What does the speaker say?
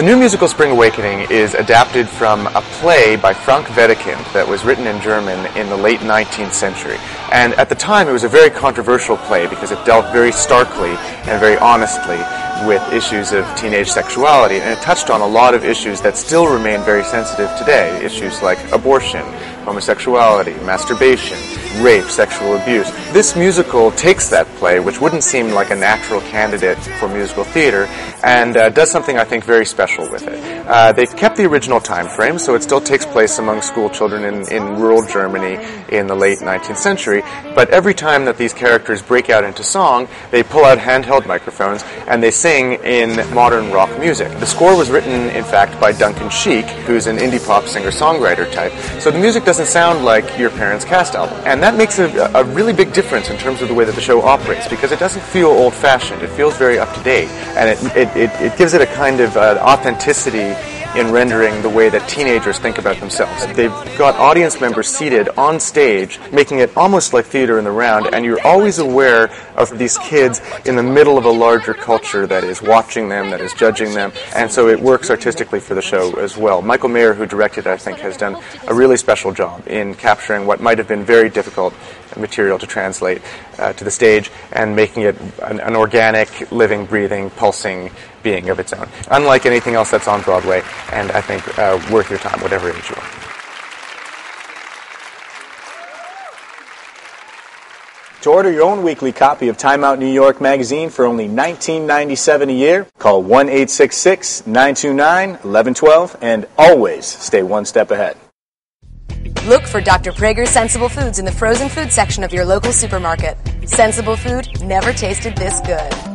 The new musical Spring Awakening is adapted from a play by Frank Wedekind that was written in German in the late 19th century. And at the time, it was a very controversial play because it dealt very starkly and very honestly with issues of teenage sexuality, and it touched on a lot of issues that still remain very sensitive today. Issues like abortion, homosexuality, masturbation, rape, sexual abuse. This musical takes that play, which wouldn't seem like a natural candidate for musical theater, and uh, does something I think very special with it. Uh, they've kept the original time frame, so it still takes place among school children in, in rural Germany in the late 19th century, but every time that these characters break out into song, they pull out handheld microphones and they sing in modern rock music. The score was written, in fact, by Duncan Sheik, who's an indie pop singer-songwriter type, so the music doesn't sound like your parents' cast album. And that makes a, a really big difference in terms of the way that the show operates because it doesn't feel old fashioned. It feels very up to date. And it, it, it, it gives it a kind of uh, authenticity in rendering the way that teenagers think about themselves. They've got audience members seated on stage, making it almost like theater in the round, and you're always aware of these kids in the middle of a larger culture that is watching them, that is judging them, and so it works artistically for the show as well. Michael Mayer, who directed it, I think, has done a really special job in capturing what might have been very difficult material to translate uh, to the stage and making it an, an, organic, living, breathing, pulsing being of its own. Unlike anything else that's on Broadway, and I think uh, worth your time, whatever age you are. To order your own weekly copy of Time Out New York magazine for only $19.97 a year, call 1 929 1112 and always stay one step ahead. Look for Dr. Praeger's Sensible Foods in the frozen food section of your local supermarket. Sensible food never tasted this good.